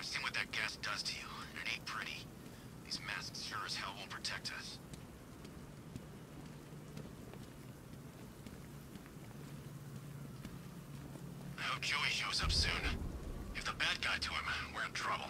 I've seen what that gas does to you, and it ain't pretty. These masks sure as hell won't protect us. I hope Joey shows up soon. If the bad guy to him, we're in trouble.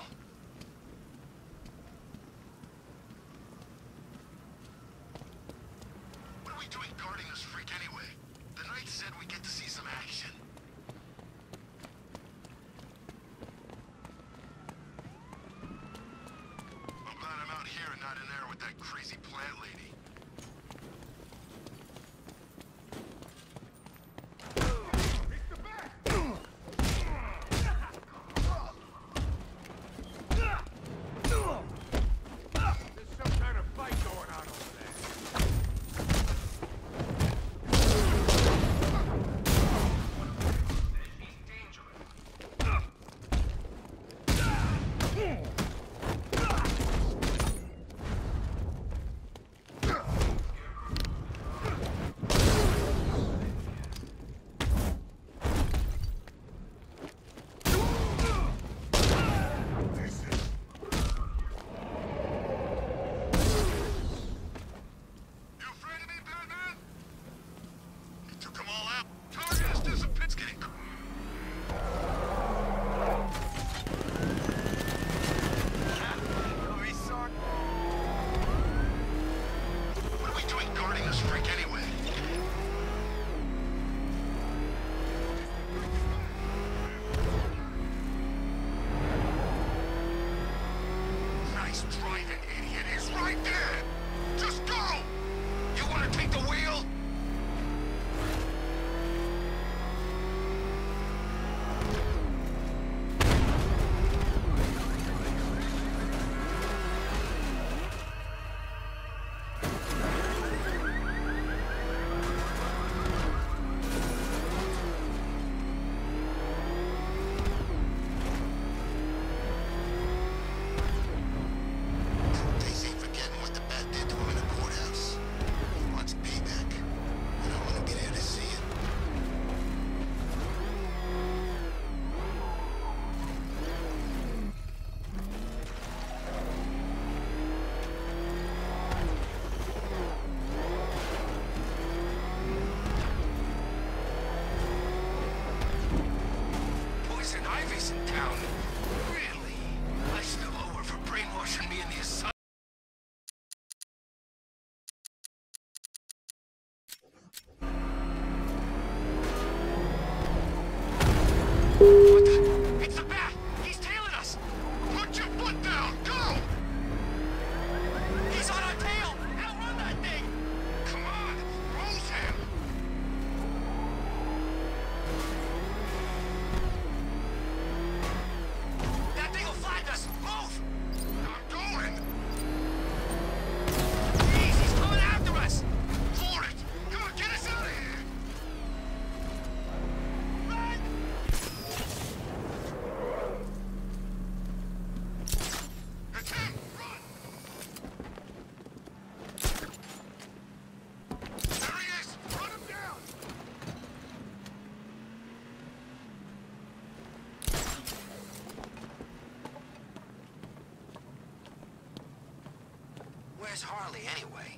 Where's Harley, anyway?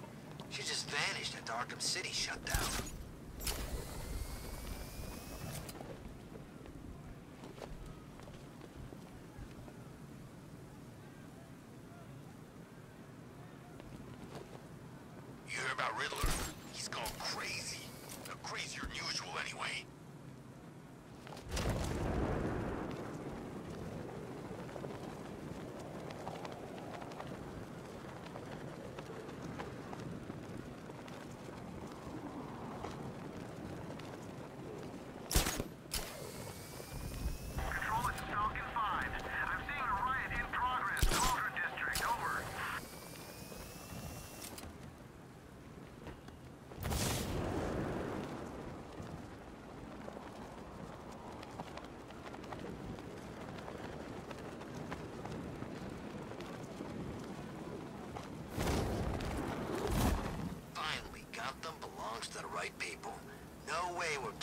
She just vanished after Arkham City shutdown. You hear about Riddler? He's gone crazy. Now, crazier than usual, anyway.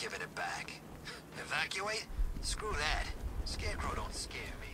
giving it back. Evacuate? Screw that. Scarecrow don't scare me.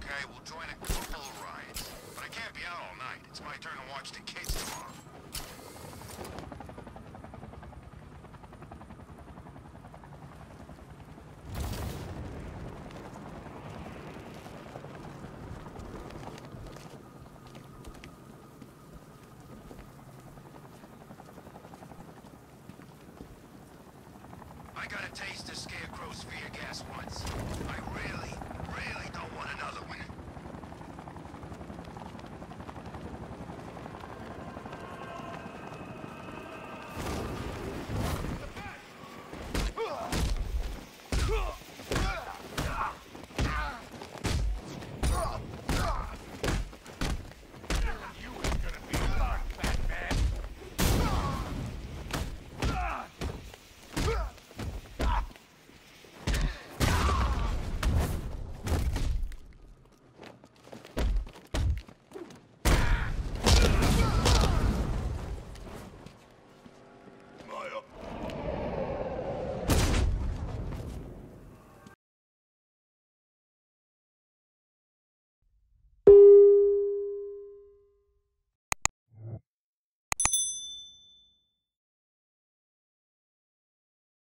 Okay, we'll join a couple of rides. But I can't be out all night. It's my turn to watch the kids tomorrow. I got a taste of Scarecrow's fear gas once. I really, really don't want another